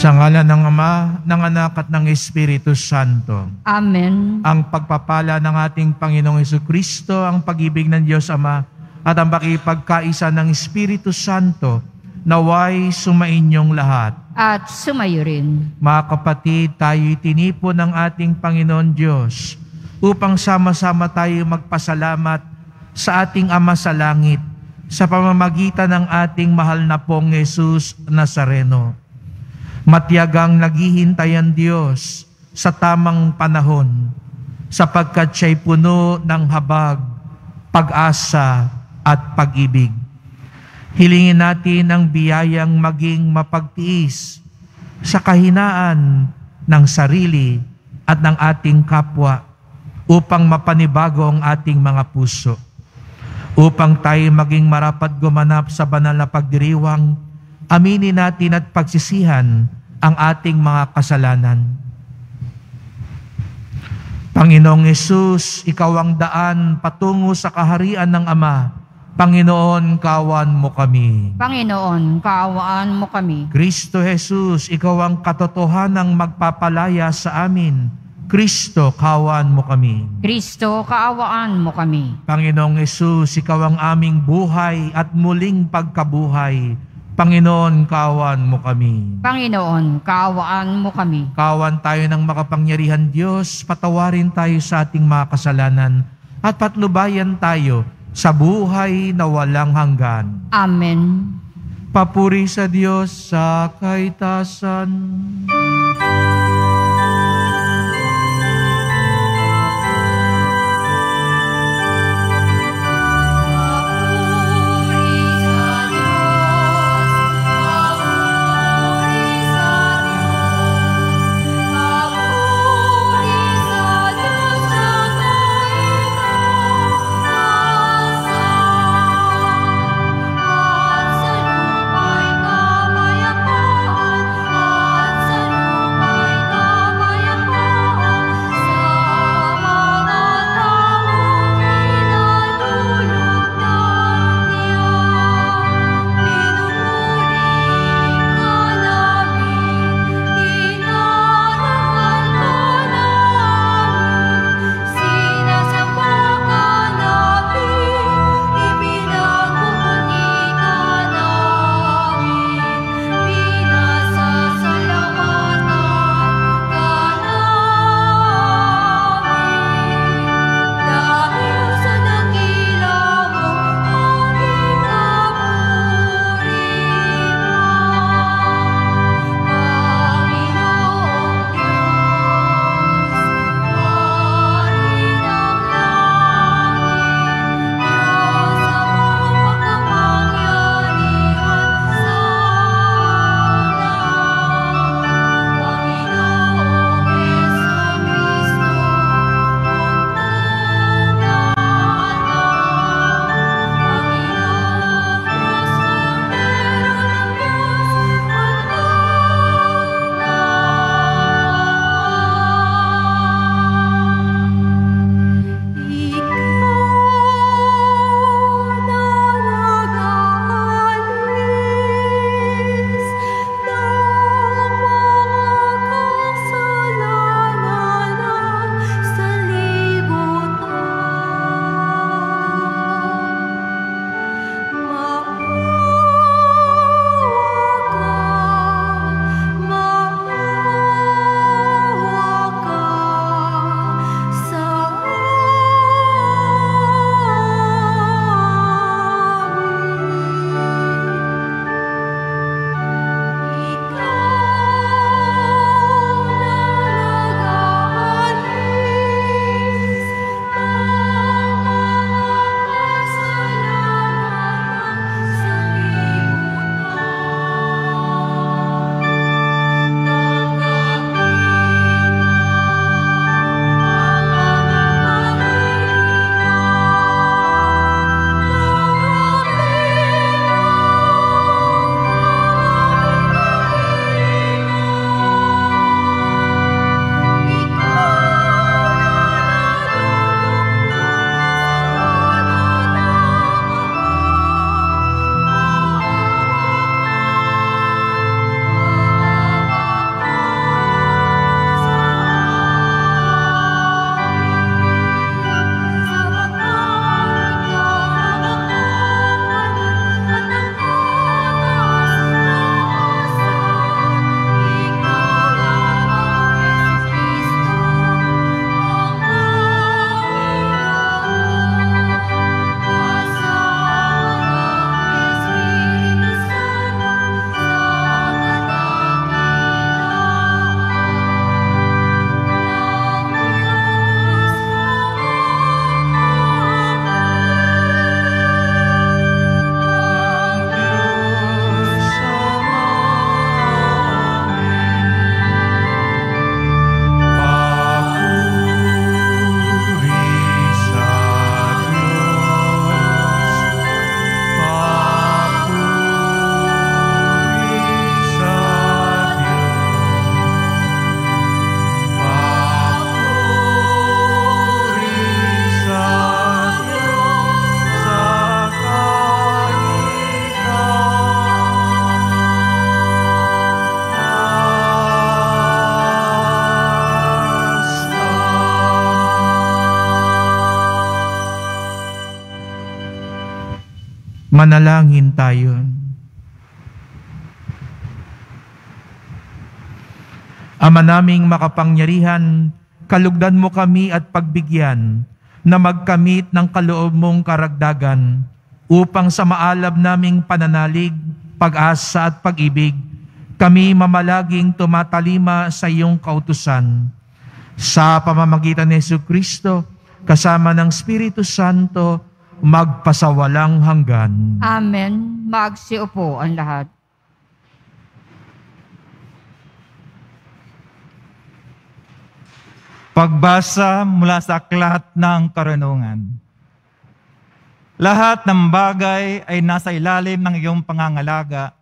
Sa ngala ng Ama, ng Anak at ng Espiritu Santo. Amen. Ang pagpapala ng ating Panginoong Heso Kristo, ang pag-ibig ng Diyos Ama, at ang pakipagkaisa ng Espiritu Santo, naway sumainyong lahat. At sumayo rin. Mga kapatid, tayo'y tinipon ng ating Panginoon Diyos upang sama-sama tayo magpasalamat sa ating Ama sa Langit sa pamamagitan ng ating mahal na pong Jesus Nazareno. Matyagang naghihintay ang Diyos sa tamang panahon sapagkat siya'y puno ng habag, pag-asa at pag-ibig. Hilingin natin ang biyayang maging mapagtiis sa kahinaan ng sarili at ng ating kapwa upang mapanibago ang ating mga puso. Upang tayo maging marapat gumanap sa banal na pagdiriwang, aminin natin at pagsisihan ang ating mga kasalanan. Panginoong Yesus, Ikaw ang daan patungo sa kaharian ng Ama. Panginoon, kawan mo kami. Panginoon, kaawaan mo kami. Kristo Jesus, Ikaw ang katotohanang magpapalaya sa amin. Kristo, kawan mo kami. Kristo, kaawaan mo kami. Panginoong Yesus, Ikaw ang aming buhay at muling pagkabuhay. Panginoon, kawan mo kami. Panginoon, kaawaan mo kami. Kawan tayo ng makapangyarihan Diyos, patawarin tayo sa ating mga kasalanan at patnubayan tayo sa buhay na walang hanggan. Amen. Papuri sa Diyos sa kaitasan. At Manalangin tayo. Ama naming makapangyarihan, kalugdan mo kami at pagbigyan na magkamit ng kaloob mong karagdagan upang sa maalab naming pananalig, pag-asa at pag-ibig, kami mamalaging tumatalima sa iyong kautusan. Sa pamamagitan ni Yesu Kristo, kasama ng Espiritu Santo, magpasawalang hanggan. Amen. Magsiupo ang lahat. Pagbasa mula sa aklat ng karunungan. Lahat ng bagay ay nasa ilalim ng iyong pangangalaga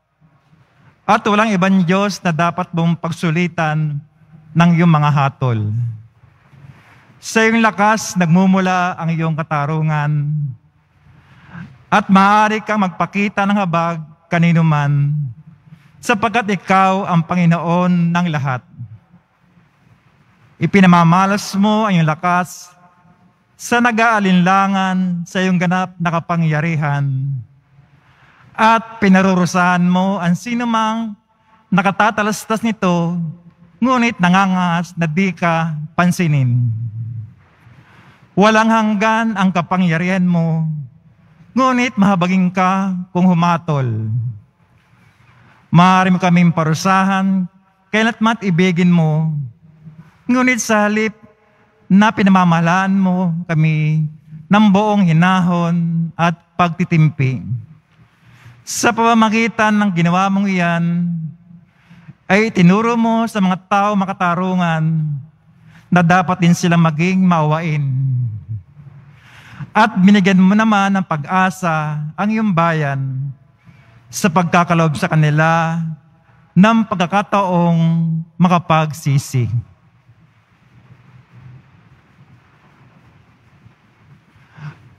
at walang ibang Diyos na dapat mong pagsulitan ng iyong mga hatol. Sa iyong lakas nagmumula ang iyong katarungan at maaari kang magpakita ng habag kanino man sapagkat ikaw ang Panginoon ng lahat. Ipinamamalas mo ang iyong lakas sa nag-aalinlangan sa iyong ganap na kapangyarihan at pinarurusahan mo ang sinumang nakatatalastas nito ngunit nangangas na di ka pansinin. Walang hanggan ang kapangyarihan mo, ngunit mahabagin ka kung humatol. Maaari mo kaming parusahan, kailat mat ibigin mo, ngunit sa halip na pinamamahalaan mo kami ng buong hinahon at pagtitimpi. Sa pamamagitan ng ginawa mong iyan, ay tinuro mo sa mga tao makatarungan na dapat din silang maging maawain. At binigyan mo naman ng pag-asa ang iyong bayan sa pagkakalob sa kanila ng pagkakataong makapagsisi.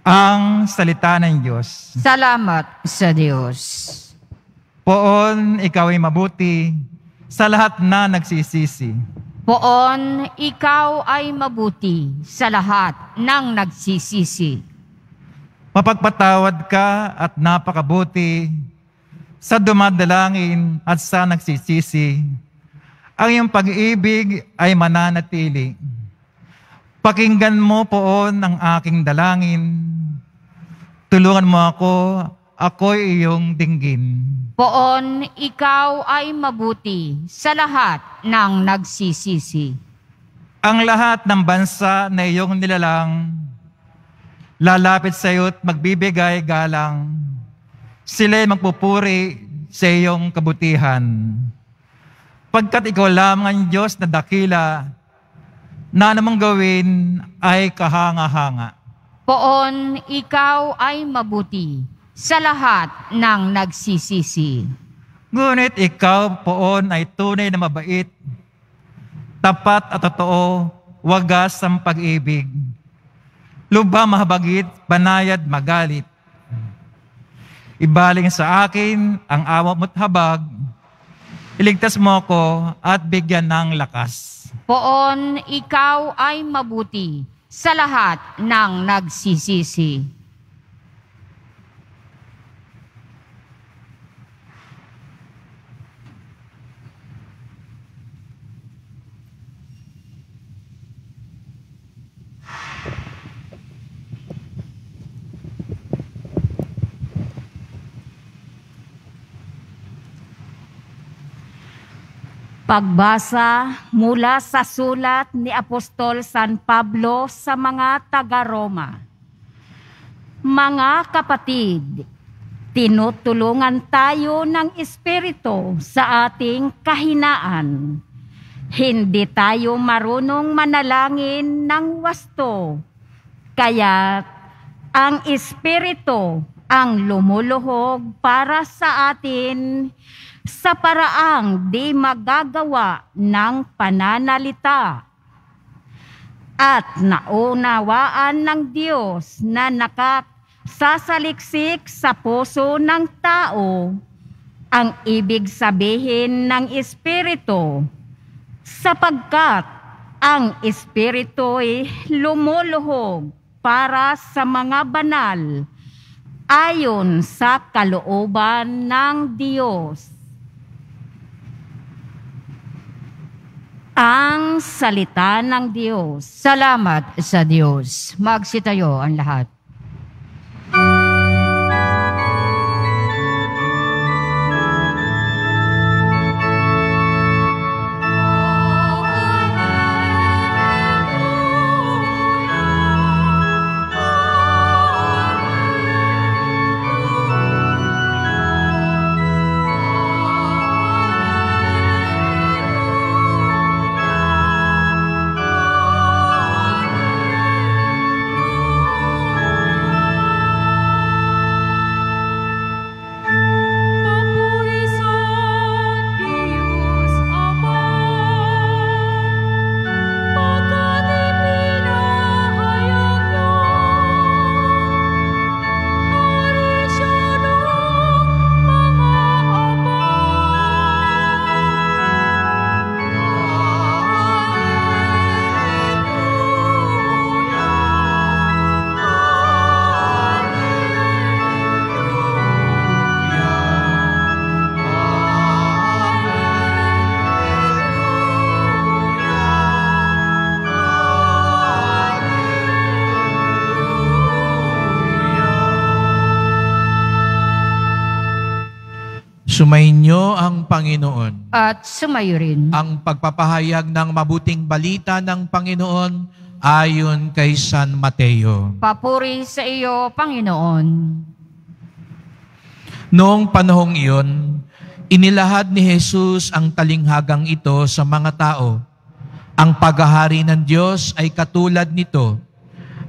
Ang salita ng Diyos. Salamat sa Diyos. Poon, ikaw ay mabuti sa lahat na nagsisisi. Poon, ikaw ay mabuti sa lahat ng nagsisisi. Mapagpatawad ka at napakabuti sa dumadalangin at sa nagsisisi. Ang iyong pag-ibig ay mananatili. Pakinggan mo poon ang aking dalangin. Tulungan mo ako, ako'y iyong dinggin. Poon, ikaw ay mabuti sa lahat ng nagsisisi. Ang lahat ng bansa na iyong nilalang, lalapit sa iyo at magbibigay galang. Sila'y magpupuri sa iyong kabutihan. Pagkat ikaw lamang ang Diyos na dakila, na namang gawin ay kahanga-hanga. Poon, ikaw ay mabuti sa lahat ng nagsisisi. Ngunit ikaw poon ay tunay na mabait, tapat at totoo, wagas ang pag-ibig. Lubha mahabagit, banayad magalit. Ibaling sa akin ang awa mo't habag, iligtas mo ako at bigyan ng lakas. Poon, ikaw ay mabuti sa lahat ng nagsisisi. Pagbasa mula sa sulat ni Apostol San Pablo sa mga taga-Roma. Mga kapatid, tinutulungan tayo ng Espiritu sa ating kahinaan. Hindi tayo marunong manalangin ng wasto. Kaya ang Espiritu ang lumuluhog para sa atin sa paraang di magagawa ng pananalita. At naunawaan ng Diyos na nakasasaliksik sa puso ng tao ang ibig sabihin ng Espiritu sapagkat ang Espiritu ay lumuluhog para sa mga banal ayon sa kalooban ng Diyos. Ang salita ng Diyos. Salamat sa Diyos. Magsitayo ang lahat. Sumainyo ang Panginoon. At sumayo rin. Ang pagpapahayag ng mabuting balita ng Panginoon ayon kay San Mateo. Papuri sa iyo, Panginoon. Noong panahong iyon, inilahad ni Jesus ang talinghagang ito sa mga tao. Ang paghahari ng Diyos ay katulad nito.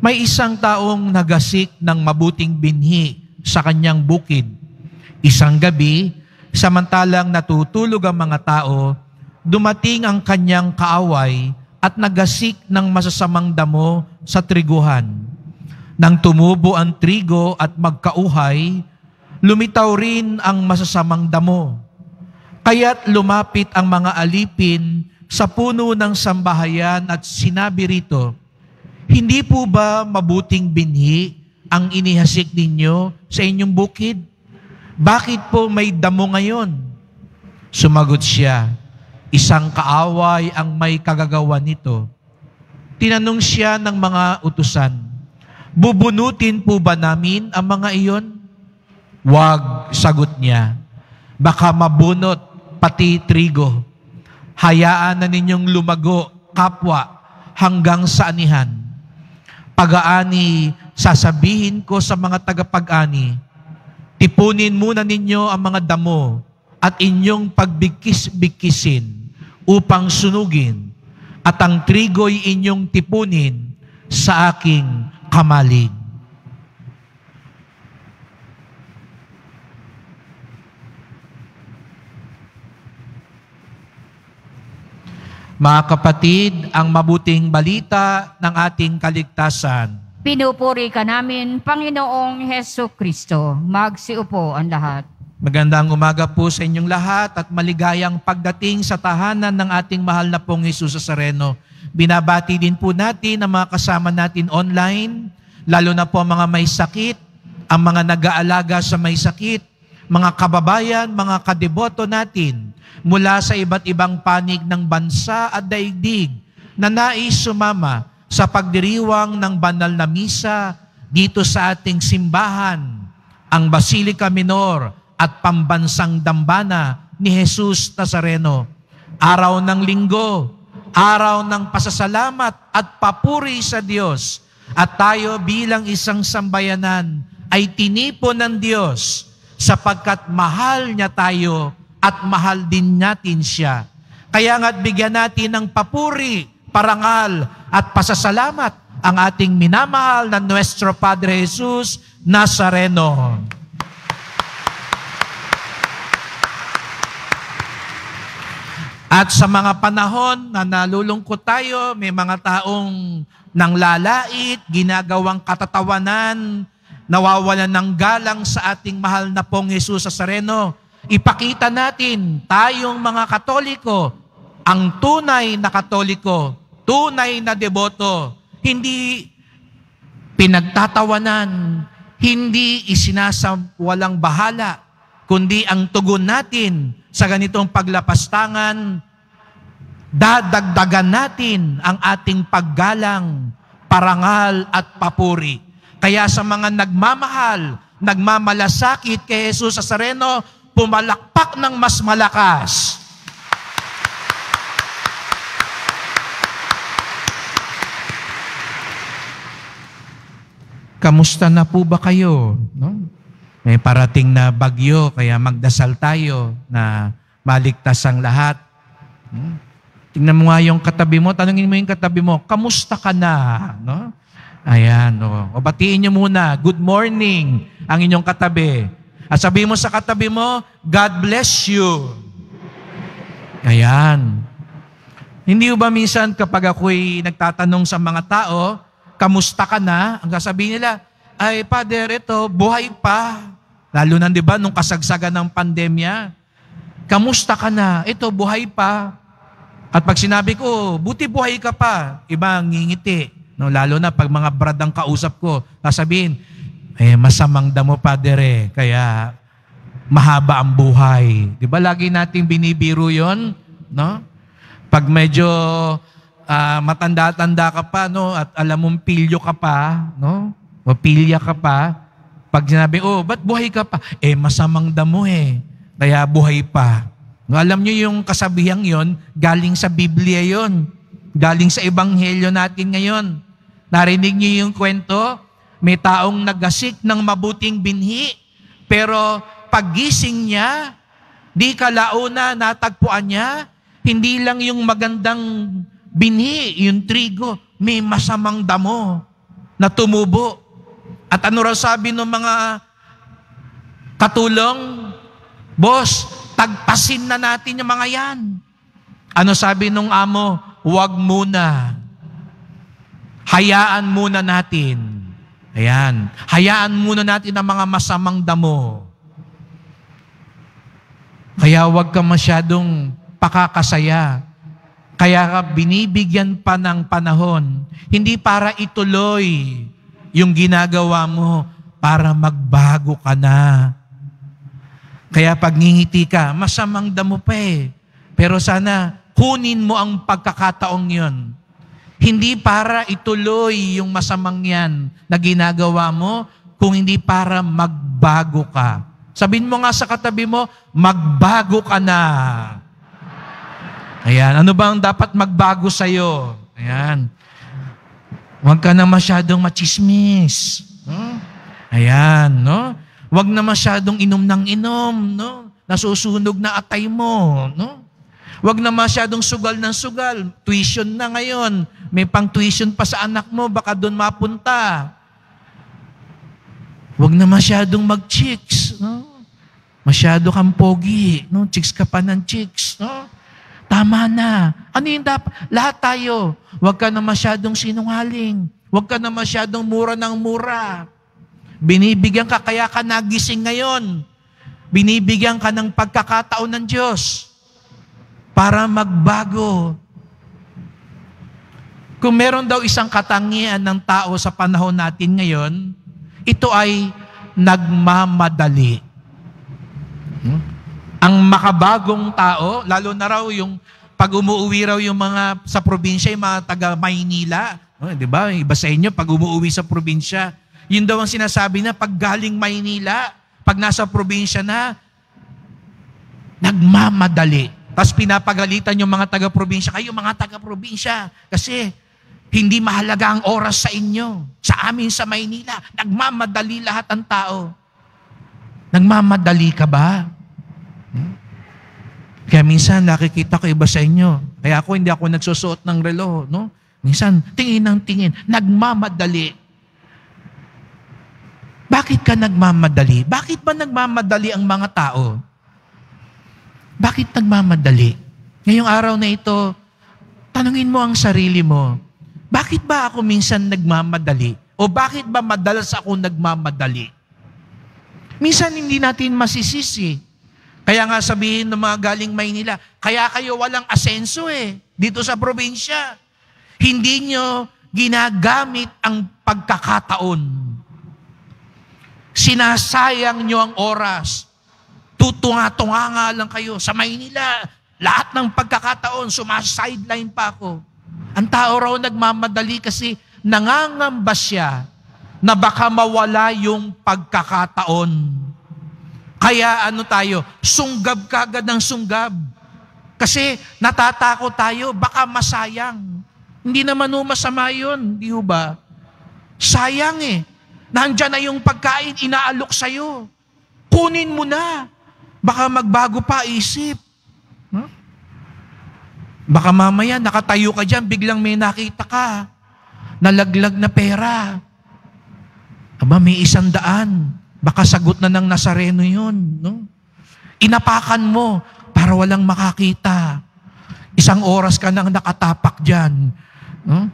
May isang taong nagasik ng mabuting binhi sa kanyang bukid. Isang gabi, samantalang natutulog ang mga tao, dumating ang kanyang kaaway at nagasik ng masasamang damo sa triguhan. Nang tumubo ang trigo at magkauhay, lumitaw rin ang masasamang damo. Kaya't lumapit ang mga alipin sa puno ng sambahayan at sinabi rito, Hindi po ba mabuting binhi ang inihasik ninyo sa inyong bukid? Bakit po may damo ngayon? Sumagot siya, Isang kaaway ang may kagagawa nito. Tinanong siya ng mga utusan, Bubunutin po ba namin ang mga iyon? Wag, sagot niya. Baka mabunot pati trigo. Hayaan na ninyong lumago, kapwa, hanggang sa anihan. Pag-aani, sasabihin ko sa mga tagapag-ani, tipunin muna ninyo ang mga damo at inyong pagbigkis-bigkisin upang sunugin at ang trigo'y inyong tipunin sa aking kamalig. Mga kapatid, ang mabuting balita ng ating kaligtasan. Pinupuri ka namin, Panginoong Heso Kristo. Magsiupo ang lahat. Magandang umaga po sa inyong lahat at maligayang pagdating sa tahanan ng ating mahal na pong Jesus sa Sareno. Binabati din po natin ang mga kasama natin online, lalo na po ang mga may sakit, ang mga nag-aalaga sa may sakit, mga kababayan, mga kadeboto natin mula sa iba't ibang panig ng bansa at daigdig na nais sumama sa pagdiriwang ng banal na misa dito sa ating simbahan, ang Basilica Minor at pambansang dambana ni Jesus Nazareno. Araw ng linggo, araw ng pasasalamat at papuri sa Diyos. At tayo bilang isang sambayanan ay tinipon ng Diyos sapagkat mahal niya tayo at mahal din natin siya. Kaya nga't bigyan natin ng papuri, parangal at pasasalamat ang ating minamahal na Nuestro Padre Jesus Nazareno. At sa mga panahon na nalulungkot tayo, may mga taong nanglalait, ginagawang katatawanan, nawawalan ng galang sa ating mahal na pong Jesus sa Sareno. Ipakita natin, tayong mga Katoliko, ang tunay na Katoliko, tunay na deboto, hindi pinagtatawanan, hindi isinasawalang bahala, kundi ang tugon natin sa ganitong paglapastangan, dadagdagan natin ang ating paggalang, parangal at papuri. Kaya sa mga nagmamahal, nagmamalasakit kay Jesus sa Sareno, pumalakpak ng mas malakas. Kamusta na po ba kayo? No? May parating na bagyo, kaya magdasal tayo na maligtas ang lahat. Hmm? Tingnan mo nga yung katabi mo, tanungin mo yung katabi mo, kamusta ka na? No? Ayan, o. o batiin niyo muna, good morning ang inyong katabi. At sabihin mo sa katabi mo, God bless you. Ayan. Hindi ba minsan kapag ako'y nagtatanong sa mga tao, kamusta ka na? Ang sasabihin nila, ay, Father, ito, buhay pa. Lalo na, di ba, nung kasagsagan ng pandemya. Kamusta ka na? Ito, buhay pa. At pag sinabi ko, buti buhay ka pa, iba ngingiti. No, lalo na pag mga brad ang kausap ko, sasabihin, eh, masamang damo, Father, eh. Kaya, mahaba ang buhay. Di ba, lagi nating binibiro yon No? Pag medyo ah, matanda-tanda ka pa, no? At alam mong pilyo ka pa, no? O pilya ka pa. Pag sinabi, oh, ba't buhay ka pa? Eh, masamang damo eh. Kaya buhay pa. No, alam nyo yung kasabihang yon galing sa Biblia yon Galing sa Ebanghelyo natin ngayon. Narinig nyo yung kwento? May taong nagasik ng mabuting binhi. Pero paggising niya, di kalauna natagpuan niya, hindi lang yung magandang binhi, yung trigo, may masamang damo na tumubo. At ano raw sabi ng mga katulong? Boss, tagpasin na natin yung mga yan. Ano sabi nung amo? Huwag muna. Hayaan muna natin. Ayan. Hayaan muna natin ang mga masamang damo. Kaya huwag ka masyadong pakakasaya. Kaya ka binibigyan pa ng panahon, hindi para ituloy yung ginagawa mo, para magbago ka na. Kaya pag ngingiti ka, masamang damo pa eh. Pero sana, kunin mo ang pagkakataong yon. Hindi para ituloy yung masamang yan na ginagawa mo, kung hindi para magbago ka. Sabihin mo nga sa katabi mo, magbago ka na. Ayan, ano ba ang dapat magbago sa'yo? Ayan. Huwag ka na masyadong machismis. No? Ayan, no? Huwag na masyadong inom ng inom, no? Nasusunog na atay mo, no? Huwag na masyadong sugal ng sugal. Tuition na ngayon. May pang tuition pa sa anak mo, baka doon mapunta. Huwag na masyadong mag-chicks, no? Masyado kang pogi, no? Chicks ka pa ng chicks, no? Tama na. Ano yung dapat? Lahat tayo. Huwag ka na masyadong sinungaling. Huwag ka na masyadong mura ng mura. Binibigyan ka kaya ka nagising ngayon. Binibigyan ka ng pagkakataon ng Diyos para magbago. Kung meron daw isang katangian ng tao sa panahon natin ngayon, ito ay nagmamadali. Hmm? Ang makabagong tao, lalo na raw yung pag umuwi raw yung mga sa probinsya, yung mga taga Maynila, oh, di ba? Iba sa inyo, pag umuwi sa probinsya, yun daw ang sinasabi na pag galing Maynila, pag nasa probinsya na, nagmamadali. Tapos pinapagalitan yung mga taga-probinsya, kayo mga taga-probinsya, kasi hindi mahalaga ang oras sa inyo. Sa amin sa Maynila, nagmamadali lahat ang tao. Nagmamadali ka ba? Kaya minsan nakikita ko iba sa inyo. Kaya ako hindi ako nagsusuot ng relo, no? Minsan tingin ng tingin, nagmamadali. Bakit ka nagmamadali? Bakit ba nagmamadali ang mga tao? Bakit nagmamadali? Ngayong araw na ito, tanungin mo ang sarili mo, bakit ba ako minsan nagmamadali? O bakit ba madalas ako nagmamadali? Minsan hindi natin masisisi. Kaya nga sabihin ng mga galing Maynila, kaya kayo walang asenso eh, dito sa probinsya. Hindi nyo ginagamit ang pagkakataon. Sinasayang nyo ang oras. Tutunga-tunga nga lang kayo. Sa Maynila, lahat ng pagkakataon, sumasideline pa ako. Ang tao raw nagmamadali kasi nangangamba siya na baka mawala yung pagkakataon. Kaya ano tayo, sunggab kagad ng sunggab. Kasi natatakot tayo, baka masayang. Hindi naman ho masama yun, di ho ba? Sayang eh. Nandyan na yung pagkain, inaalok sa'yo. Kunin mo na. Baka magbago pa isip. Huh? Baka mamaya nakatayo ka dyan, biglang may nakita ka. Nalaglag na pera. Aba, may isang daan. Baka sagot na ng Nazareno yun. No? Inapakan mo para walang makakita. Isang oras ka nang nakatapak dyan. No?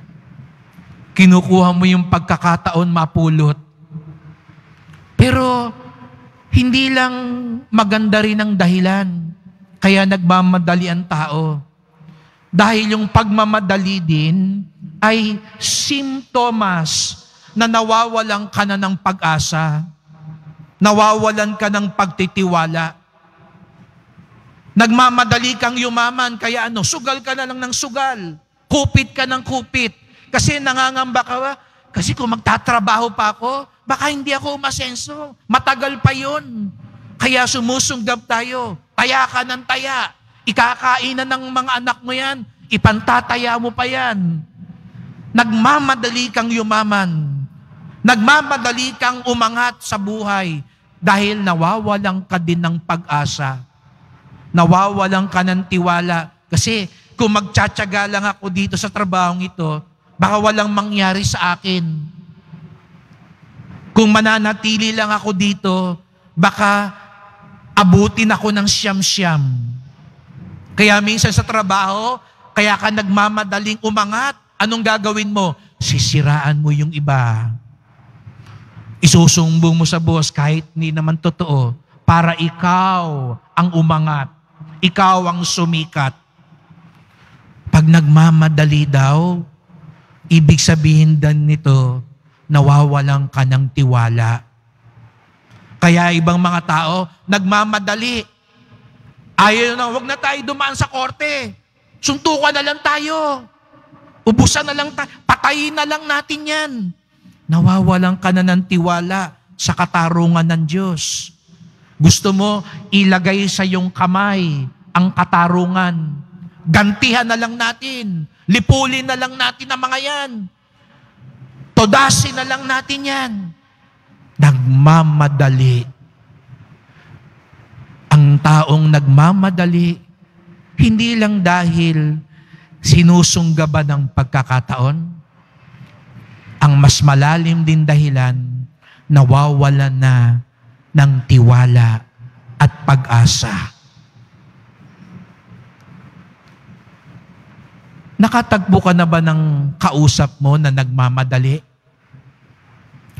Kinukuha mo yung pagkakataon mapulot. Pero hindi lang maganda rin ang dahilan. Kaya nagmamadali ang tao. Dahil yung pagmamadali din ay simptomas na nawawalan ka na ng pag-asa. Nawawalan ka ng pagtitiwala. Nagmamadali kang yumaman, kaya ano, sugal ka na lang ng sugal. Kupit ka ng kupit. Kasi nangangamba ka ba? Kasi kung magtatrabaho pa ako, baka hindi ako umasenso. Matagal pa yon. Kaya sumusunggab tayo. Taya ka ng taya. Ikakainan ng mga anak mo yan. Ipantataya mo pa yan. Nagmamadali kang yumaman. Nagmamadali kang umangat sa buhay dahil nawawalan ka din ng pag-asa. Nawawalan ka ng tiwala. Kasi kung magtsatsaga lang ako dito sa trabahong ito, baka walang mangyari sa akin. Kung mananatili lang ako dito, baka abutin ako ng siyam-siyam. Kaya minsan sa trabaho, kaya ka nagmamadaling umangat, anong gagawin mo? Sisiraan mo yung iba. Isusumbong mo sa boss kahit hindi naman totoo para ikaw ang umangat. Ikaw ang sumikat. Pag nagmamadali daw, ibig sabihin din nito, nawawalan ka ng tiwala. Kaya ibang mga tao, nagmamadali. Ayaw na, wag na tayo dumaan sa korte. Suntukan na lang tayo. Ubusan na lang tayo. Patayin na lang natin yan. Nawawalan ka na ng tiwala sa katarungan ng Diyos. Gusto mo ilagay sa iyong kamay ang katarungan. Gantihan na lang natin. Lipulin na lang natin ang mga yan. Todasin na lang natin yan. Nagmamadali. Ang taong nagmamadali, hindi lang dahil sinusunggaban ng pagkakataon, ang mas malalim din dahilan, nawawalan na ng tiwala at pag-asa. Nakatagpo ka na ba ng kausap mo na nagmamadali?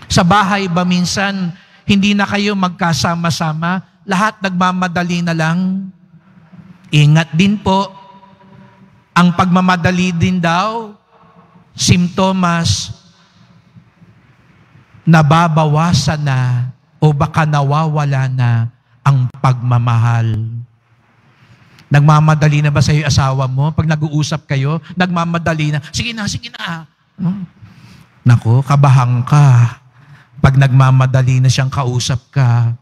Sa bahay ba minsan, hindi na kayo magkasama-sama, lahat nagmamadali na lang? Ingat din po, ang pagmamadali din daw, simptomas, nababawasan na o baka nawawala na ang pagmamahal. Nagmamadali na ba sa iyo asawa mo? Pag nag-uusap kayo, nagmamadali na, sige na, sige na. Nako, kabahang ka. Pag nagmamadali na siyang kausap ka.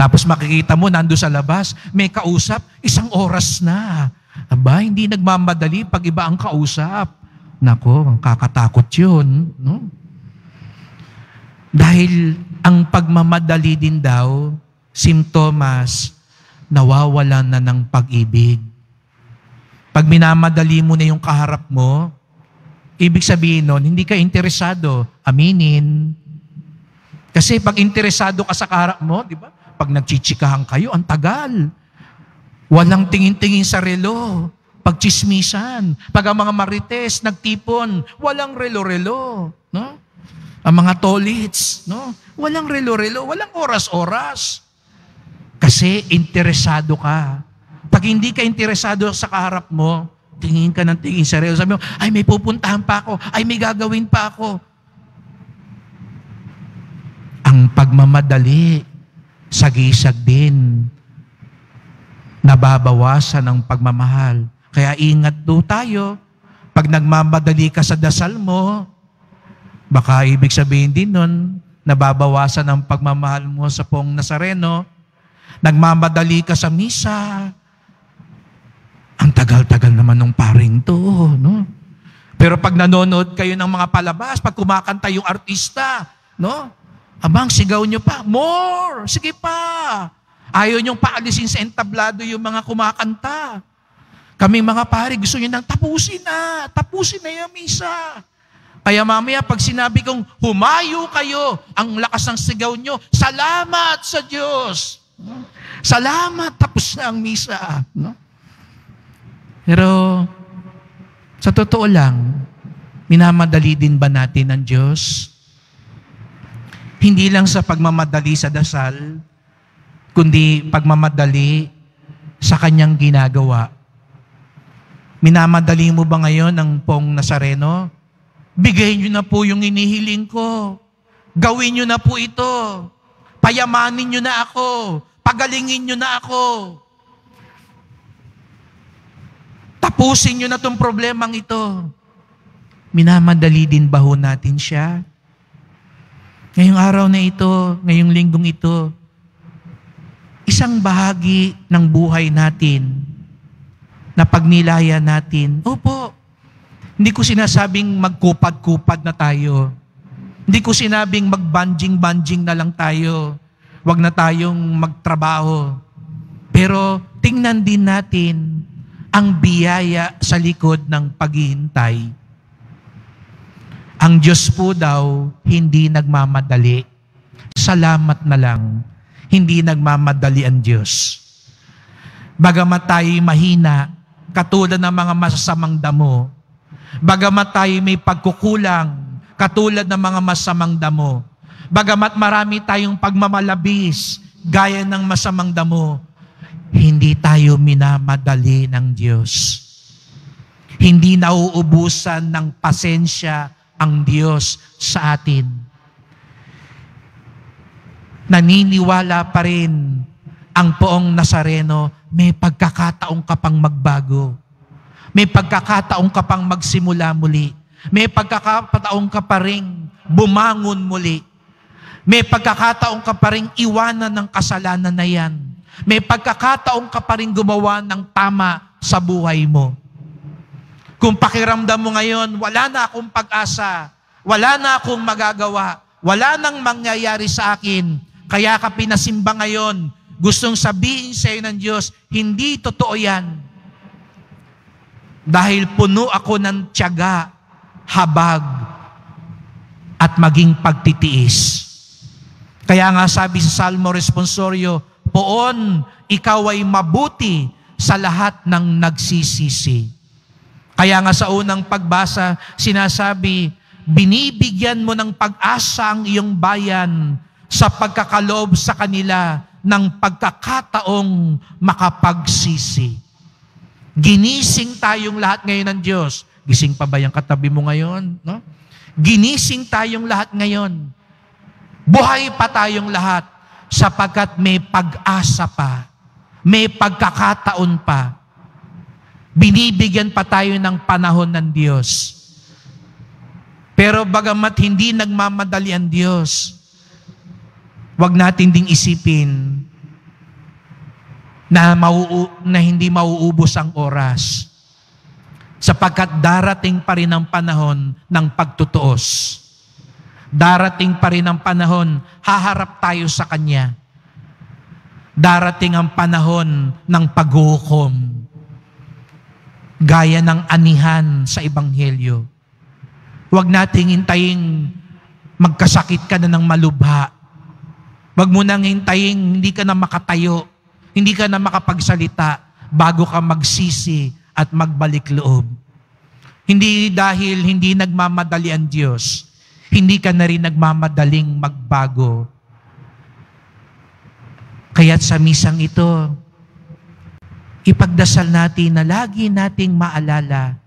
Tapos makikita mo, nando sa labas, may kausap, isang oras na. Aba, hindi nagmamadali pag iba ang kausap. Nako, ang kakatakot yun. No? Dahil ang pagmamadali din daw, simptomas, nawawalan na ng pag-ibig. Pag minamadali mo na yung kaharap mo, ibig sabihin nun, hindi ka interesado, aminin. Kasi pag interesado ka sa kaharap mo, di ba? Pag nagchichikahan kayo, ang tagal. Walang tingin-tingin sa relo. Pagchismisan. Pag ang mga marites nagtipon, walang relo-relo. No? Ang mga tolits, no? Walang relo-relo, walang oras-oras. Kasi interesado ka. Pag hindi ka interesado sa kaharap mo, tingin ka ng tingin sa relo. Sabi mo, ay may pupuntahan pa ako, ay may gagawin pa ako. Ang pagmamadali, sagisag din, nababawasan ang pagmamahal. Kaya ingat do tayo. Pag nagmamadali ka sa dasal mo, baka ibig sabihin din nun, nababawasan ang pagmamahal mo sa pong Nazareno. Nagmamadali ka sa misa. Ang tagal-tagal naman ng paring to, no? Pero pag nanonood kayo ng mga palabas, pag kumakanta yung artista, no? Abang, sigaw nyo pa, more! Sige pa! Ayaw nyong paalisin sa entablado yung mga kumakanta. Kami mga pare, gusto nyo nang tapusin na. Tapusin na yung misa. Kaya mamaya, pag sinabi kong humayo kayo, ang lakas ng sigaw nyo, salamat sa Diyos. No? Salamat, tapos na ang misa. No? Pero, sa totoo lang, minamadali din ba natin ang Diyos? Hindi lang sa pagmamadali sa dasal, kundi pagmamadali sa kanyang ginagawa. Minamadali mo ba ngayon ang pong Nazareno? Bigay niyo na po yung inihiling ko. Gawin niyo na po ito. Payamanin niyo na ako. Pagalingin niyo na ako. Tapusin niyo na tong problemang ito. Minamadali din ba ho natin siya? Ngayong araw na ito, ngayong linggong ito, isang bahagi ng buhay natin na pagnilaya natin, opo, hindi ko sinasabing magkupad-kupad na tayo. Hindi ko sinabing magbanjing-banjing na lang tayo. Huwag na tayong magtrabaho. Pero tingnan din natin ang biyaya sa likod ng paghihintay. Ang Diyos po daw hindi nagmamadali. Salamat na lang. Hindi nagmamadali ang Diyos. Bagamat tayo'y mahina, katulad ng mga masasamang damo, bagamat tayo may pagkukulang, katulad ng mga masamang damo, bagamat marami tayong pagmamalabis, gaya ng masamang damo, hindi tayo minamadali ng Diyos. Hindi nauubusan ng pasensya ang Diyos sa atin. Naniniwala pa rin ang poong Nazareno, may pagkakataong ka pang magbago. May pagkakataong ka pang magsimula muli. May pagkakataong ka pa rin bumangon muli. May pagkakataong ka pa rin iwanan ng kasalanan na yan. May pagkakataong ka pa rin gumawa ng tama sa buhay mo. Kung pakiramdam mo ngayon, wala na akong pag-asa, wala na akong magagawa, wala nang mangyayari sa akin, kaya ka pinasimba ngayon, gustong sabihin sa iyo ng Diyos, hindi totoo yan. Dahil puno ako ng tiyaga, habag, at maging pagtitiis. Kaya nga sabi sa Salmo Responsorio, Poon, ikaw ay mabuti sa lahat ng nagsisisi. Kaya nga sa unang pagbasa, sinasabi, binibigyan mo ng pag-asa ang iyong bayan sa pagkakaloob sa kanila ng pagkakataong makapagsisi. Ginising tayong lahat ngayon ng Diyos. Gising pa ba yung katabi mo ngayon? No? Ginising tayong lahat ngayon. Buhay pa tayong lahat sapagkat may pag-asa pa. May pagkakataon pa. Binibigyan pa tayo ng panahon ng Diyos. Pero bagamat hindi nagmamadali ang Diyos, wag natin ding isipin na, mauu- na hindi mauubos ang oras. Sapagkat darating pa rin ang panahon ng pagtutuos. Darating pa rin ang panahon, haharap tayo sa Kanya. Darating ang panahon ng paghukom. Gaya ng anihan sa Ebanghelyo. Huwag nating hintayin magkasakit ka na ng malubha. Huwag mo nang hintayin hindi ka na makatayo, hindi ka na makapagsalita bago ka magsisi at magbalik loob. Hindi dahil hindi nagmamadali ang Diyos, hindi ka na rin nagmamadaling magbago. Kaya't sa misang ito, ipagdasal natin na lagi nating maalala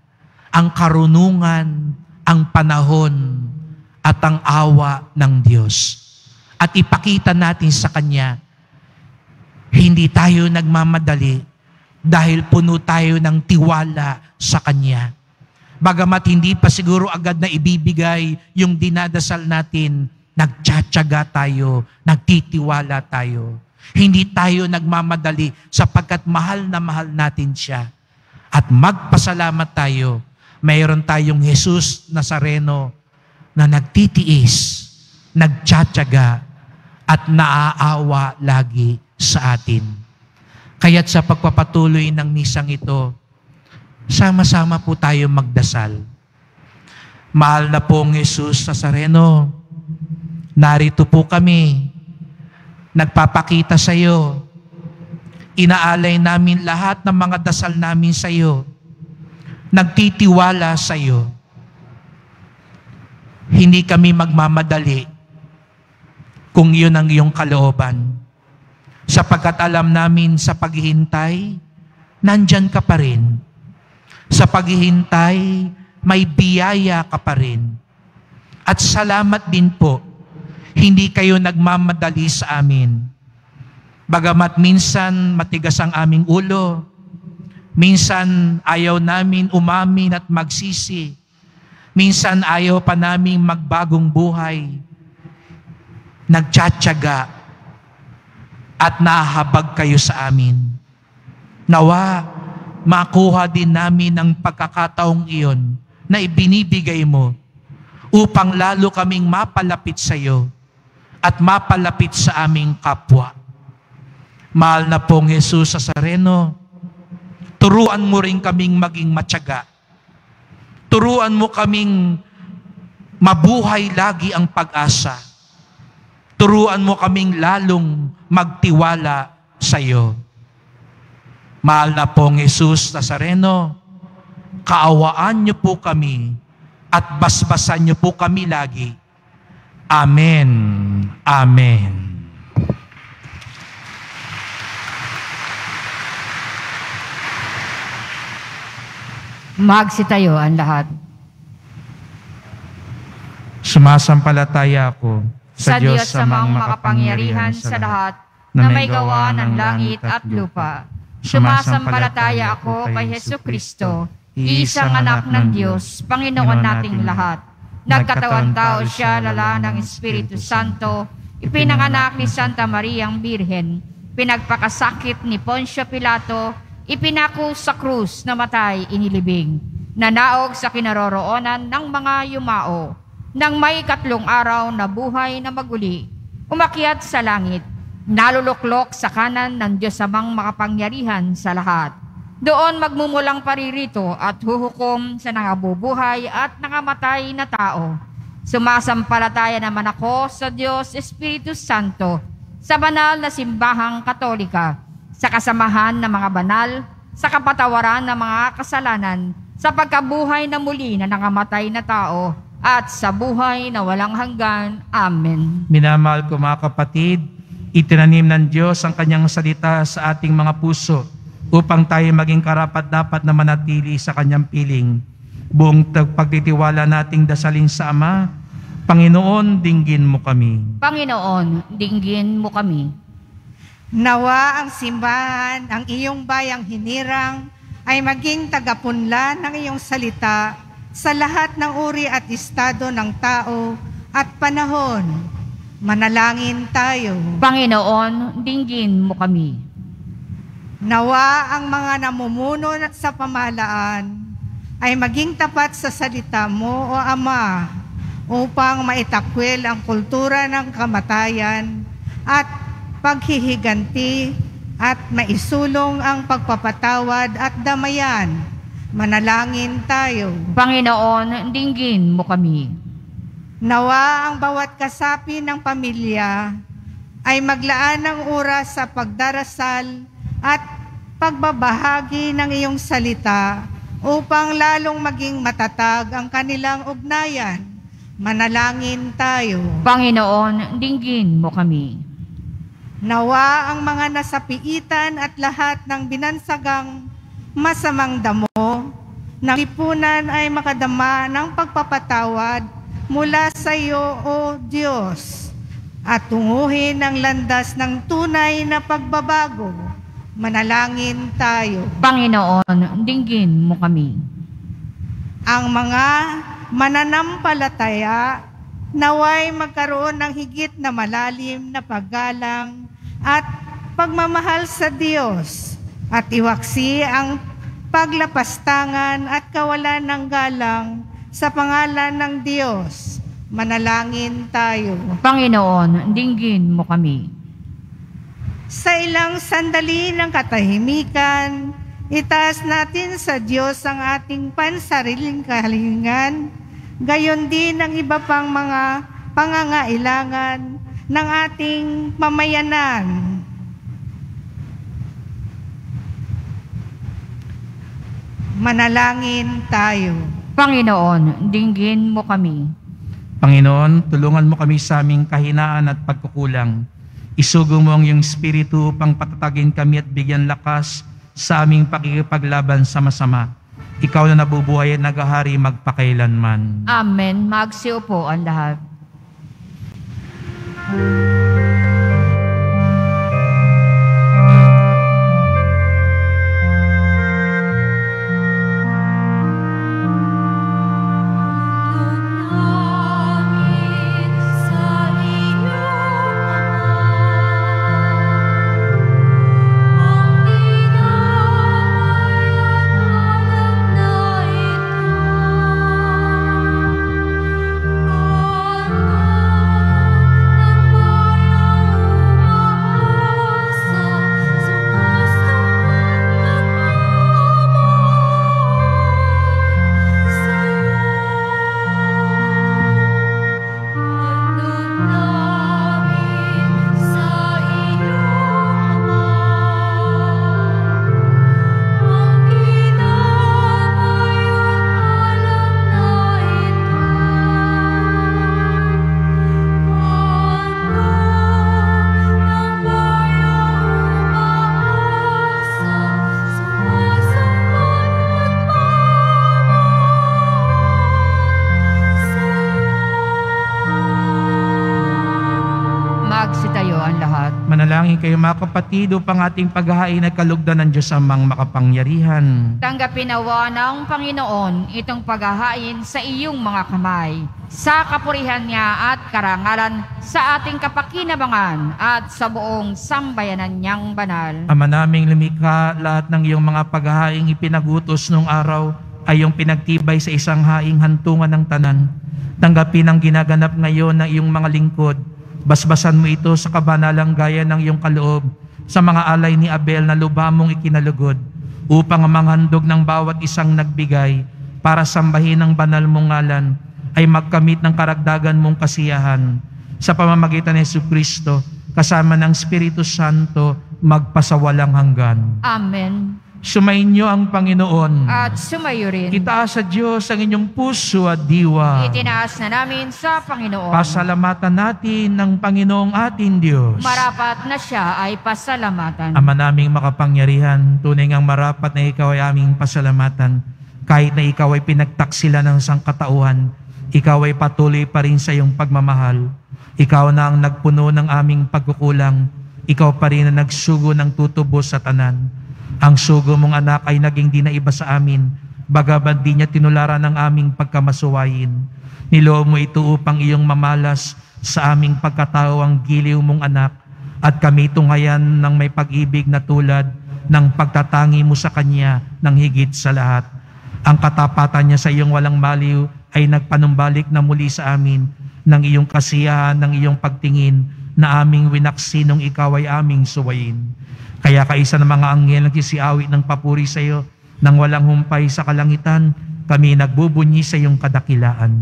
ang karunungan, ang panahon, at ang awa ng Diyos. at ipakita natin sa Kanya. Hindi tayo nagmamadali dahil puno tayo ng tiwala sa Kanya. Bagamat hindi pa siguro agad na ibibigay yung dinadasal natin, nagtsatsaga tayo, nagtitiwala tayo. Hindi tayo nagmamadali sapagkat mahal na mahal natin siya. At magpasalamat tayo, mayroon tayong Jesus Nazareno na nagtitiis, nagtsatsaga, at naaawa lagi sa atin. Kaya't sa pagpapatuloy ng misang ito, sama-sama po tayo magdasal. Mahal na pong Jesus Nazareno, narito po kami, nagpapakita sa iyo, inaalay namin lahat ng mga dasal namin sa iyo, nagtitiwala sa iyo. Hindi kami magmamadali kung yun ang iyong kalooban. Sapagkat alam namin sa paghihintay, nandyan ka pa rin. Sa paghihintay, may biyaya ka pa rin. At salamat din po, hindi kayo nagmamadali sa amin. Bagamat minsan matigas ang aming ulo, minsan ayaw namin umamin at magsisi, minsan ayaw pa namin magbagong buhay, nagtsatsaga at nahahabag kayo sa amin. Nawa, makuha din namin ang pagkakataong iyon na ibinibigay mo upang lalo kaming mapalapit sa iyo at mapalapit sa aming kapwa. Mahal na pong Jesus sa Sareno, turuan mo rin kaming maging matyaga. Turuan mo kaming mabuhay lagi ang pag-asa. Turuan mo kaming lalong magtiwala sa iyo. Mahal na pong Jesus Nazareno, kaawaan niyo po kami at basbasan niyo po kami lagi. Amen. Amen. Magsitayo ang lahat. Sumasampalataya ako Sa Diyos sa mga makapangyarihan sa lahat, na may gawa ng langit at lupa. Sumasampalataya ako kay Heso Kristo, isang anak ng Diyos, Panginoon nating lahat. Nagkatawan tao siya lala ng Espiritu Santo, ipinanganak ni Santa Maria ang Birhen, pinagpakasakit ni Poncio Pilato, ipinako sa krus na matay inilibing, nanaog sa kinaroroonan ng mga yumao, nang may katlong araw na buhay na maguli, umakyat sa langit, naluluklok sa kanan ng Diyos amang makapangyarihan sa lahat. Doon magmumulang paririto at huhukom sa nangabubuhay at nangamatay na tao. Sumasampalataya naman ako sa Diyos Espiritu Santo, sa banal na simbahang katolika, sa kasamahan ng mga banal, sa kapatawaran ng mga kasalanan, sa pagkabuhay na muli na nangamatay na tao, at sa buhay na walang hanggan. Amen. Minamahal ko mga kapatid, itinanim ng Diyos ang kanyang salita sa ating mga puso upang tayo maging karapat-dapat na manatili sa kanyang piling. Buong pagtitiwala nating dasalin sa Ama, Panginoon, dinggin mo kami. Panginoon, dinggin mo kami. Nawa ang simbahan, ang iyong bayang hinirang, ay maging tagapunla ng iyong salita sa lahat ng uri at estado ng tao at panahon. Manalangin tayo. Panginoon, dinggin mo kami. Nawa ang mga namumuno sa pamahalaan ay maging tapat sa salita mo o Ama upang maitakwil ang kultura ng kamatayan at paghihiganti at maisulong ang pagpapatawad at damayan. Manalangin tayo. Panginoon, dinggin mo kami. Nawa ang bawat kasapi ng pamilya ay maglaan ng oras sa pagdarasal at pagbabahagi ng iyong salita upang lalong maging matatag ang kanilang ugnayan. Manalangin tayo. Panginoon, dinggin mo kami. Nawa ang mga nasapiitan at lahat ng binansagang masamang damo ng lipunan ay makadama ng pagpapatawad mula sa iyo, O Diyos. at tunguhin ang landas ng tunay na pagbabago. Manalangin tayo. Panginoon, dinggin mo kami. Ang mga mananampalataya naway magkaroon ng higit na malalim na paggalang at pagmamahal sa Diyos at iwaksi ang paglapastangan at kawalan ng galang sa pangalan ng Diyos. Manalangin tayo. Panginoon, dinggin mo kami. Sa ilang sandali ng katahimikan, itaas natin sa Diyos ang ating pansariling kahilingan, gayon din ang iba pang mga pangangailangan ng ating mamayanan. Manalangin tayo. Panginoon, dinggin mo kami. Panginoon, tulungan mo kami sa aming kahinaan at pagkukulang. Isugo mo ang iyong Espiritu upang patatagin kami at bigyan lakas sa aming pakikipaglaban sa masama. Ikaw na nabubuhay at naghahari magpakailanman. Amen. Magsiupo ang lahat. Namin mga kapatid upang ating paghahain ay kalugdan ng Diyos amang makapangyarihan. Tanggapin nawa ng Panginoon itong paghahain sa iyong mga kamay, sa kapurihan niya at karangalan, sa ating kapakinabangan at sa buong sambayanan niyang banal. Ama naming lumikha, lahat ng iyong mga paghahaing ipinagutos nung araw ay iyong pinagtibay sa isang haing hantungan ng tanan. Tanggapin ang ginaganap ngayon ng iyong mga lingkod. Basbasan mo ito sa kabanalang gaya ng iyong kaloob sa mga alay ni Abel na lubamong ikinalugod upang ang mga handog ng bawat isang nagbigay para sambahin ang banal mong ngalan ay magkamit ng karagdagan mong kasiyahan sa pamamagitan ni Yesu Kristo kasama ng Espiritu Santo magpasawalang hanggan. Amen. Sumainyo ang Panginoon. At sumayo rin. Itaas sa Diyos ang inyong puso at diwa. Itinaas na namin sa Panginoon. Pasalamatan natin ng Panginoong ating Diyos. Marapat na siya ay pasalamatan. Ama naming makapangyarihan, tunay ngang marapat na ikaw ay aming pasalamatan. Kahit na ikaw ay pinagtaksila ng sangkatauhan, ikaw ay patuloy pa rin sa iyong pagmamahal. Ikaw na ang nagpuno ng aming pagkukulang. Ikaw pa rin na nagsugo ng tutubos sa tanan. Ang sugo mong anak ay naging di na iba sa amin, bagabat di niya tinularan ng aming pagkamasuwayin. Niloob mo ito upang iyong mamalas sa aming pagkatao ang giliw mong anak at kami tunghayan ng may pag-ibig na tulad ng pagtatangi mo sa Kanya ng higit sa lahat. Ang katapatan niya sa iyong walang maliw ay nagpanumbalik na muli sa amin ng iyong kasiyahan, ng iyong pagtingin na aming winaksi nung ikaw ay aming suwayin. Kaya kaisa ng mga anghel nagsisiawit ng papuri sa iyo nang walang humpay sa kalangitan, kami nagbubunyi sa iyong kadakilaan.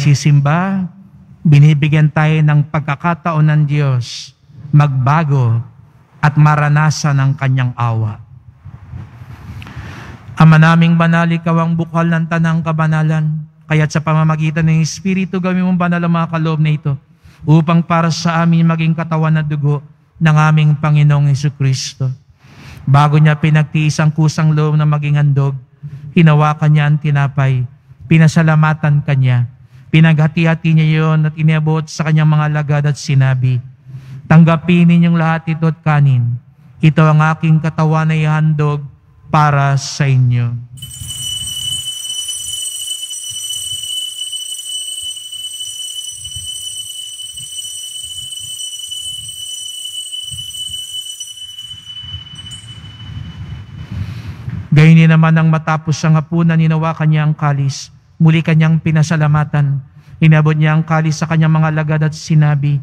Nagsisimba, binibigyan tayo ng pagkakataon ng Diyos magbago at maranasan ang kanyang awa. Ama naming banal, ikaw ang bukal ng tanang kabanalan. Kaya't sa pamamagitan ng Espiritu, gawin mong banal ang mga kaloob na ito upang para sa amin maging katawan at dugo ng aming Panginoong Heso Kristo. Bago niya pinagtiis ang kusang loob na maging handog, hinawakan niya ang tinapay, pinasalamatan kanya, pinaghati-hati niya yon at iniabot sa kanyang mga lagad at sinabi, Tanggapin ninyong lahat ito at kanin. Ito ang aking katawan na ihandog para sa inyo. Gayun naman ang matapos ang hapunan, ninawakan niya ang kalis. Muli kanyang pinasalamatan. Inabot niya ang kalis sa kanyang mga lagad at sinabi,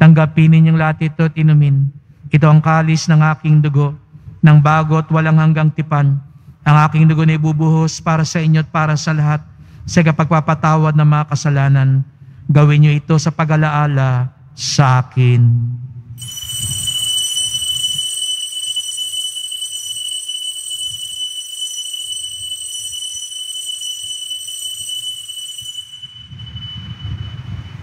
Tanggapin ninyong lahat ito at inumin. Ito ang kalis ng aking dugo, ng bago at walang hanggang tipan. Ang aking dugo na ibubuhos para sa inyo at para sa lahat sa kapagpapatawad ng mga kasalanan. Gawin niyo ito sa pag-alaala sa akin.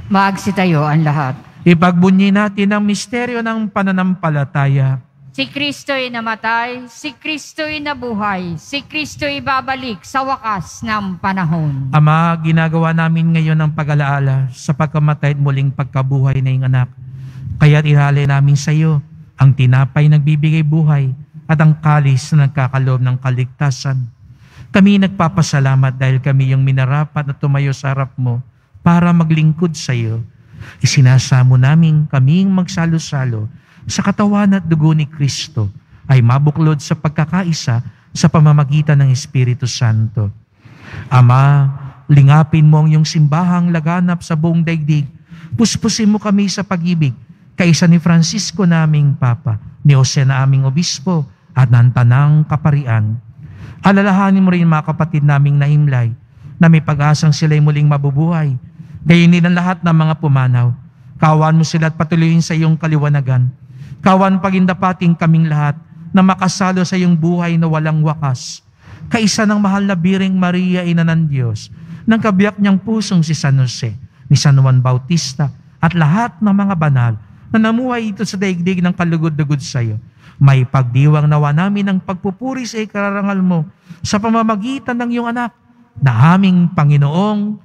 Maagsitayo ang lahat. Ipagbunyi natin ang misteryo ng pananampalataya. Si Kristo'y namatay, si Kristo'y nabuhay, si Kristo'y babalik sa wakas ng panahon. Ama, ginagawa namin ngayon ang pag-alaala sa pagkamatay at muling pagkabuhay na iyong anak. Kaya ihali namin sa iyo ang tinapay nagbibigay buhay at ang kalis na nagkakaloob ng kaligtasan. Kami nagpapasalamat dahil kami yung minarapat na tumayo sa harap mo para maglingkod sa iyo. Isinasamo namin kaming magsalo-salo sa katawan at dugo ni Kristo ay mabuklod sa pagkakaisa sa pamamagitan ng Espiritu Santo. Ama, lingapin mo ang iyong simbahang laganap sa buong daigdig. Puspusin mo kami sa pag-ibig, kaisa ni Francisco naming Papa, ni Jose na aming Obispo, at ng Tanang Kaparian. Alalahanin mo rin mga kapatid naming nahimlay, na may pag-asang sila'y muling mabubuhay. Gayon din ang lahat ng mga pumanaw. Kawan mo sila at patuloyin sa iyong kaliwanagan. Kawan pagindapating kaming lahat na makasalo sa iyong buhay na walang wakas. Kaisa ng mahal na biring Maria, ina ng Diyos, ng kabiyak niyang pusong si San Jose, ni San Juan Bautista, at lahat ng mga banal na namuhay ito sa daigdig ng kalugod-lugod sa iyo. May pagdiwang nawa namin ng pagpupuri sa ikararangal mo sa pamamagitan ng iyong anak na aming Panginoong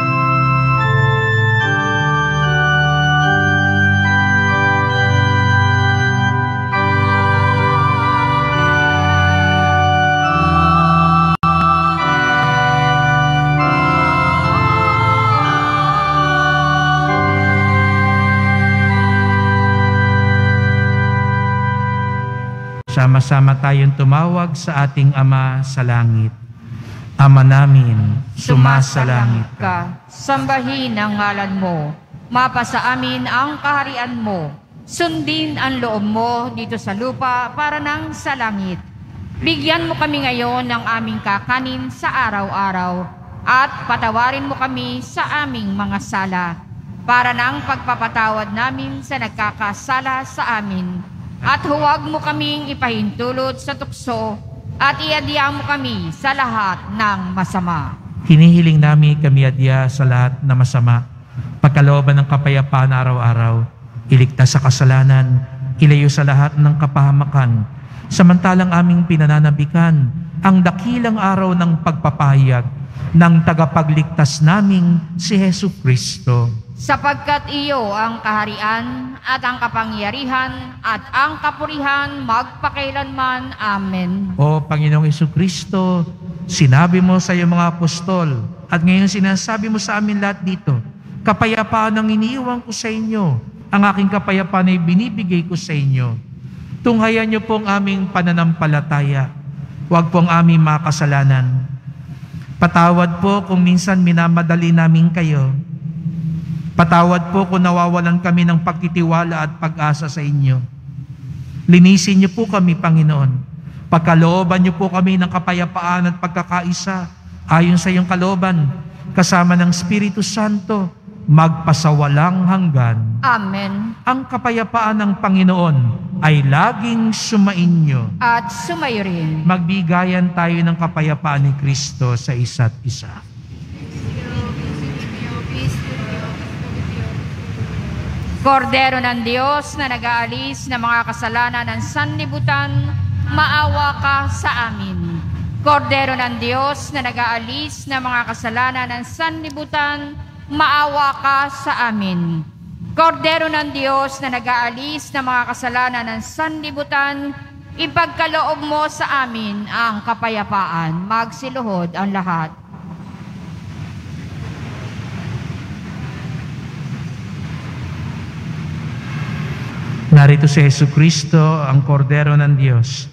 Sama-sama tayong tumawag sa ating Ama sa langit. Ama namin, sumasalangit ka. Sambahin ang ngalan mo. Mapasa amin ang kaharian mo. Sundin ang loob mo dito sa lupa para nang sa langit. Bigyan mo kami ngayon ng aming kakanin sa araw-araw at patawarin mo kami sa aming mga sala para nang pagpapatawad namin sa nagkakasala sa amin. At huwag mo kaming ipahintulot sa tukso at iadya mo kami sa lahat ng masama. Hinihiling namin kami adya sa lahat na masama, pagkalooban ng kapayapaan araw-araw, iligtas sa kasalanan, ilayo sa lahat ng kapahamakan, samantalang aming pinananabikan ang dakilang araw ng pagpapahayag ng tagapagligtas naming si Hesu Kristo. Sapagkat iyo ang kaharian at ang kapangyarihan at ang kapurihan magpakailanman. Amen. O Panginoong Hesu Kristo, sinabi mo sa iyong mga apostol at ngayon sinasabi mo sa amin lahat dito, kapayapaan ang iniiwan ko sa inyo, ang aking kapayapaan ay binibigay ko sa inyo. Tunghayan niyo pong aming pananampalataya, huwag pong aming mga kasalanan. Patawad po kung minsan minamadali namin kayo. Patawad po kung nawawalan kami ng pagtitiwala at pag-asa sa inyo. Linisin niyo po kami, Panginoon. Pagkalooban niyo po kami ng kapayapaan at pagkakaisa ayon sa iyong kalooban, kasama ng Espiritu Santo, magpasawalang hanggan. Amen. Ang kapayapaan ng Panginoon ay laging sumainyo. At sumayo rin. Magbigayan tayo ng kapayapaan ni Kristo sa isa't isa. Kordero ng Diyos na nag-aalis ng mga kasalanan ng sanlibutan, maawa ka sa amin. Kordero ng Diyos na nag-aalis ng mga kasalanan ng sanlibutan, maawa ka sa amin. Kordero ng Diyos na nag-aalis ng mga kasalanan ng sanlibutan, ipagkaloob mo sa amin ang kapayapaan. Magsiluhod ang lahat. Narito si Yesu Kristo, ang kordero ng Diyos,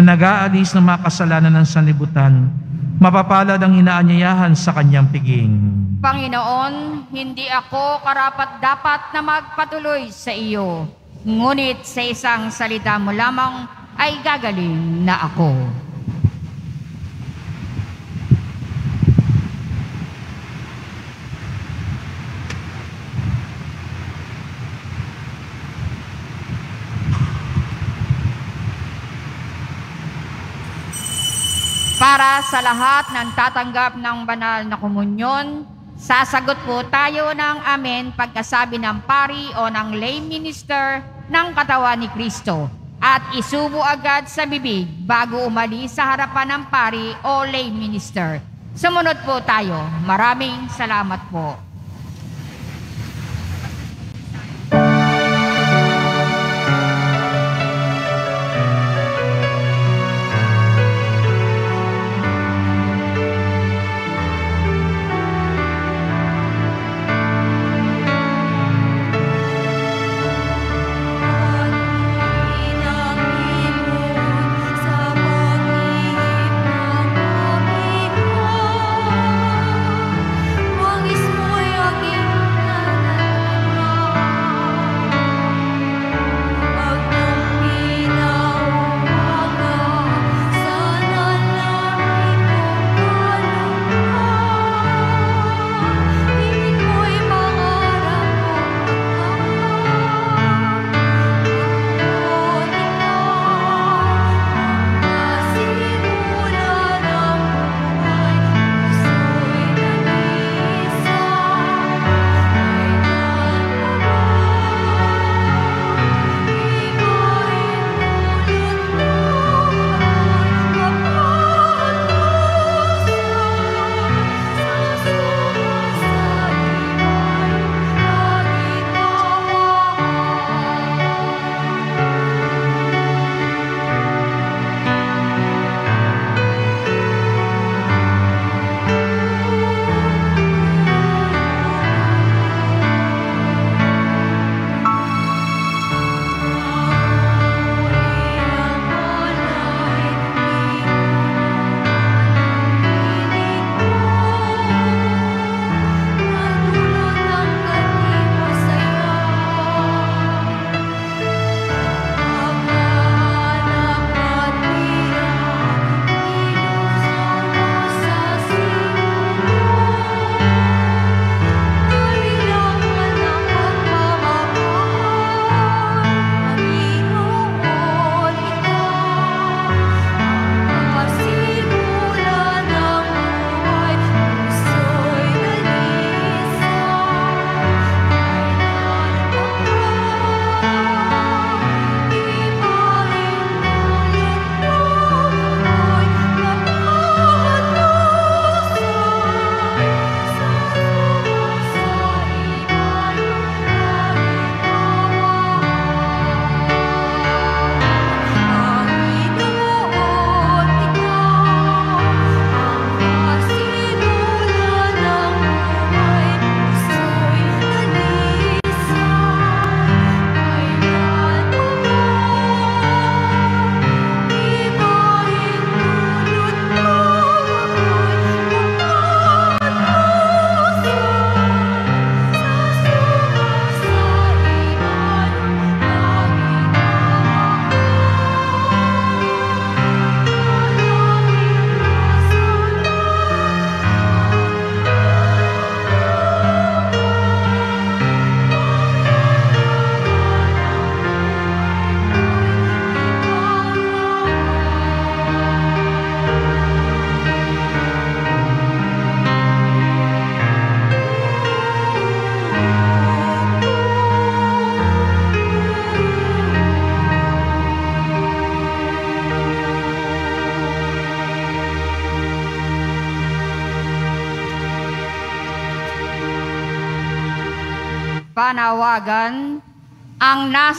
na nag-aalis ng mga kasalanan ng sanlibutan, mapapalad ang inaanyayahan sa kanyang piging. Panginoon, hindi ako karapat dapat na magpatuloy sa iyo. Ngunit sa isang salita mo lamang ay gagaling na ako. Para sa lahat ng tatanggap ng banal na komunyon, sasagot po tayo ng amen pagkasabi ng pari o ng lay minister ng katawan ni Kristo at isubo agad sa bibig bago umalis sa harapan ng pari o lay minister. Sumunod po tayo. Maraming salamat po.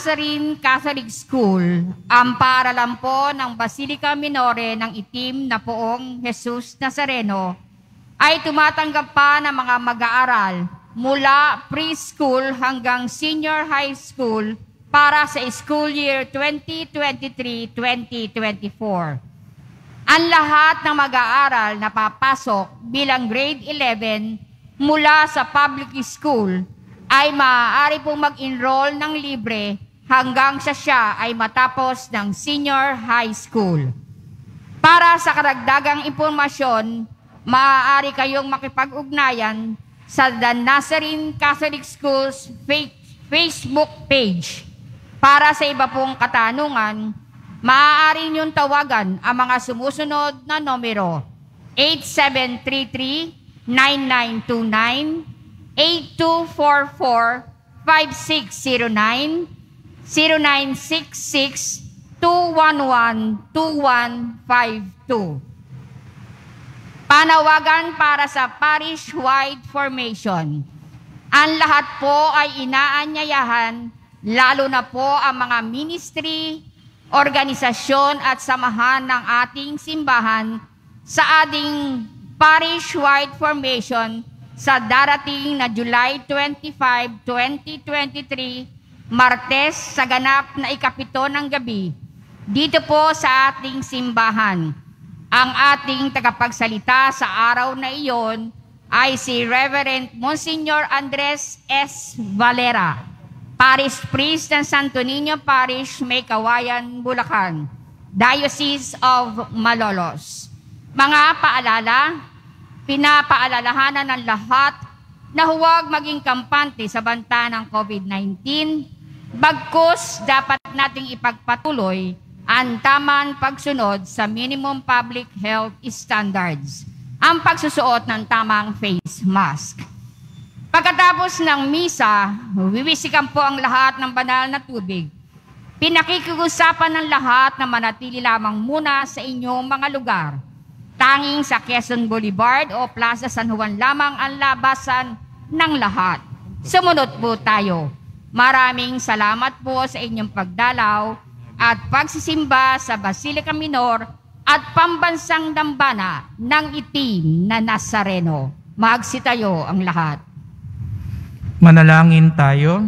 Nazarene Catholic School, ang paaralan po ng Basilica Minore ng itim na poong Jesus Nazareno, ay tumatanggap pa ng mga mag-aaral mula preschool hanggang senior high school para sa school year 2023-2024. Ang lahat ng mag-aaral na papasok bilang grade 11 mula sa public school ay maaari pong mag-enroll ng libre hanggang sa siya ay matapos ng senior high school. Para sa karagdagang impormasyon, maaari kayong makipag-ugnayan sa The Nazarene Catholic Schools fa- Facebook page. Para sa iba pong katanungan, maaari niyong tawagan ang mga sumusunod na numero 8733-9929, 8244-5609, 0966-211-2152. Panawagan para sa parish-wide formation. Ang lahat po ay inaanyayahan, lalo na po ang mga ministry, organisasyon at samahan ng ating simbahan sa ating parish-wide formation sa darating na July 25, 2023, Martes sa ganap na ikapito ng gabi, dito po sa ating simbahan. Ang ating tagapagsalita sa araw na iyon ay si Reverend Monsignor Andres S. Valera, Parish Priest ng Santo Niño Parish, May Kawayan, Bulacan, Diocese of Malolos. Mga paalala, pinapaalalahanan ng lahat na huwag maging kampante sa banta ng COVID-19, bagkus dapat nating ipagpatuloy ang tamang pagsunod sa minimum public health standards, ang pagsusuot ng tamang face mask. Pagkatapos ng misa, wiwisikan po ang lahat ng banal na tubig. Pinakikiusapan ng lahat na manatili lamang muna sa inyong mga lugar. Tanging sa Quezon Boulevard o Plaza San Juan lamang ang labasan ng lahat. Sumunod po tayo. Maraming salamat po sa inyong pagdalaw at pagsisimba sa Basilica Minor at pambansang dambana ng itim na Nazareno. Magsitayo ang lahat. Manalangin tayo.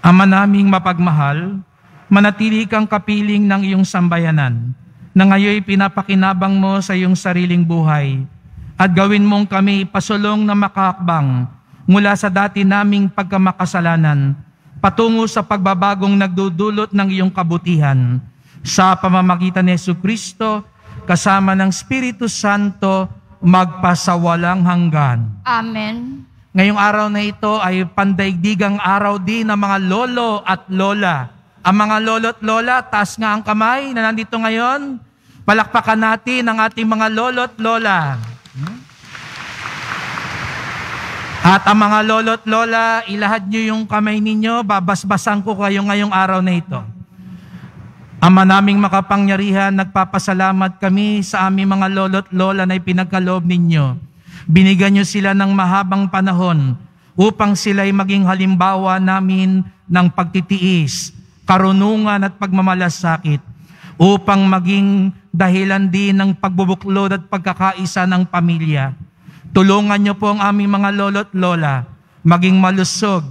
Ama naming mapagmahal, manatili kang kapiling ng iyong sambayanan na ngayon pinapakinabang mo sa iyong sariling buhay at gawin mong kami pasulong na makakbang mula sa dati naming pagkamakasalanan patungo sa pagbabagong nagdudulot ng iyong kabutihan sa pamamagitan ni Yesu Kristo kasama ng Espiritu Santo magpasawalang hanggan. Amen. Ngayong araw na ito ay pandaigdigang araw din ng mga lolo at lola. Ang mga lolo at lola, taas nga ang kamay na nandito ngayon. Palakpakan natin ang ating mga lolo at lola. At ang mga lolo at lola, ilahad nyo yung kamay ninyo, babasbasan ko kayo ngayong araw na ito. Ama naming makapangyarihan, nagpapasalamat kami sa aming mga lolo at lola na ipinagkaloob ninyo. Binigyan nyo sila ng mahabang panahon upang sila'y maging halimbawa namin ng pagtitiis, karunungan at pagmamalasakit upang maging dahilan din ng pagbubuklod at pagkakaisa ng pamilya. Tulungan niyo po ang aming mga lolo't lola maging malusog,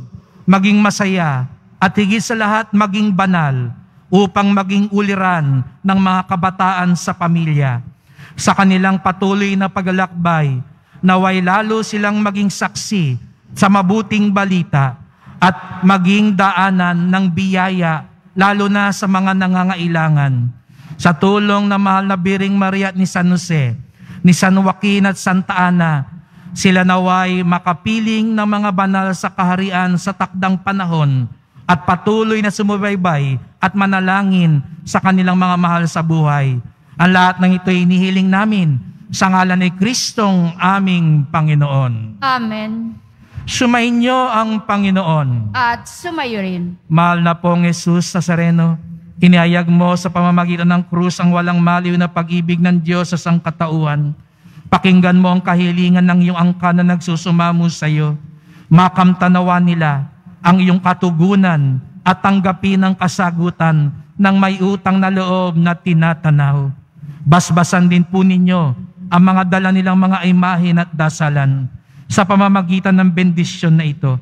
maging masaya, at higit sa lahat maging banal upang maging uliran ng mga kabataan sa pamilya. Sa kanilang patuloy na paglalakbay, naway lalo silang maging saksi sa mabuting balita at maging daanan ng biyaya lalo na sa mga nangangailangan. Sa tulong ng mahal na Biring Maria ni San Jose, ni San Joaquin at Santa Ana, sila naway makapiling ng mga banal sa kaharian sa takdang panahon at patuloy na sumubaybay at manalangin sa kanilang mga mahal sa buhay. Ang lahat ng ito ay inihiling namin sa ngalan ni Kristong aming Panginoon. Amen. Sumainyo ang Panginoon. At sumayo rin. Mahal na pong Jesus Nazareno, iniayag mo sa pamamagitan ng krus ang walang maliw na pag-ibig ng Diyos sa sangkatauhan. Pakinggan mo ang kahilingan ng iyong angka na nagsusumamo sa iyo. Makamtanawa nila ang iyong katugunan at tanggapin ang kasagutan ng may utang na loob na tinatanaw. Basbasan din po ninyo ang mga dala nilang mga imahin at dasalan sa pamamagitan ng bendisyon na ito.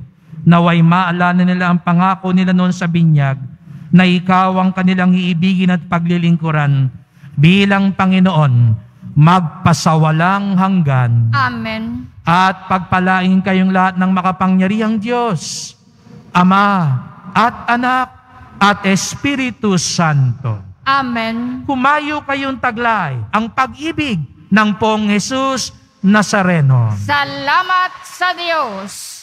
Naway maalala nila ang pangako nila noon sa binyag na ikaw ang kanilang iibigin at paglilingkuran bilang Panginoon magpasawalang hanggan Amen. at pagpalain kayong lahat ng makapangyarihang Diyos, Ama at Anak at Espiritu Santo. Amen. Kumayo kayong taglay ang pag-ibig ng Pong Jesus Nazareno. Salamat sa Diyos.